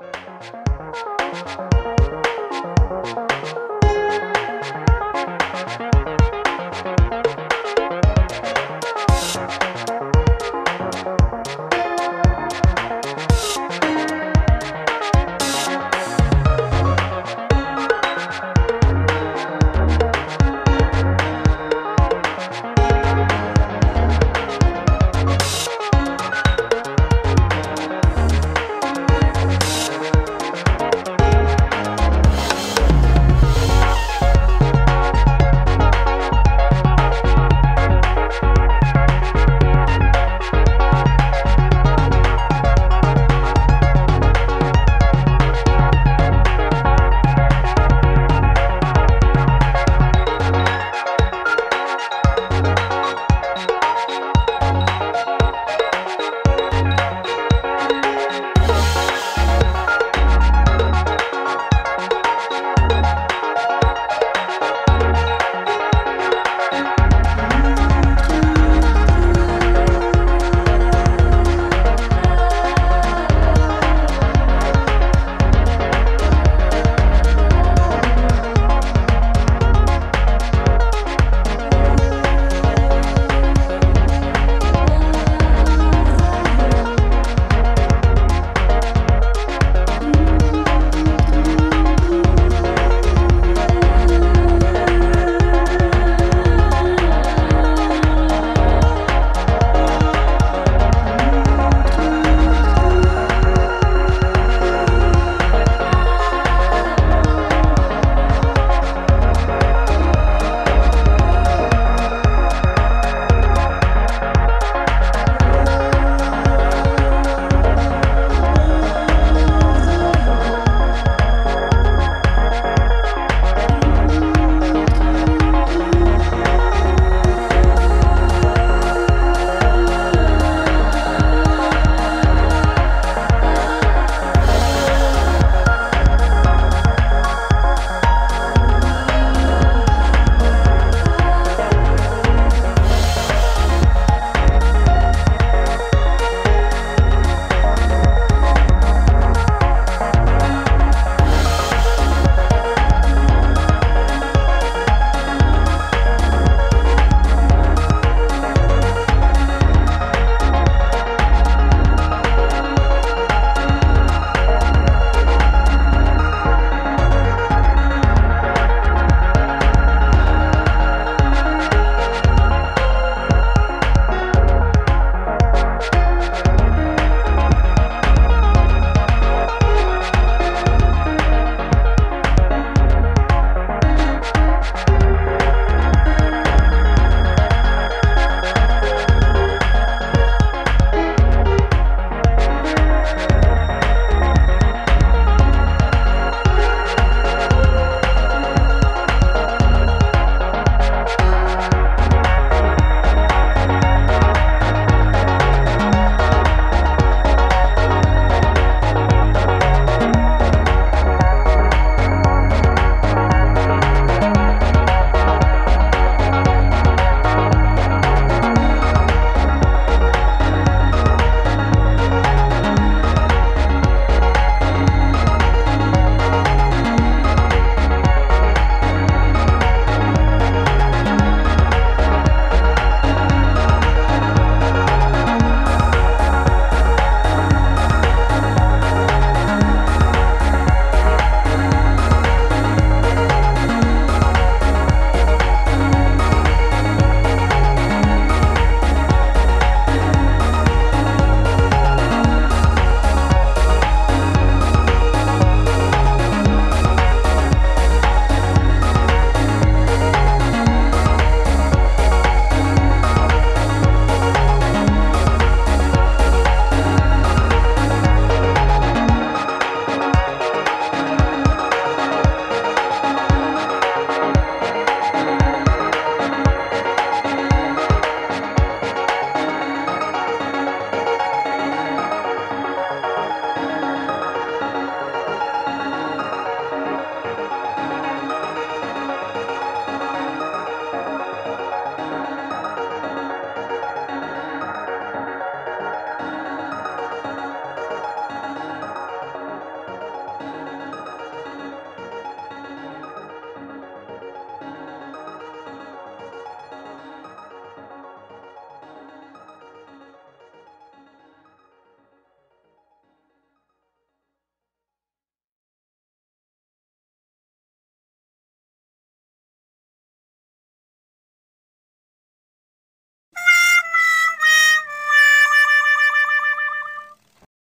Música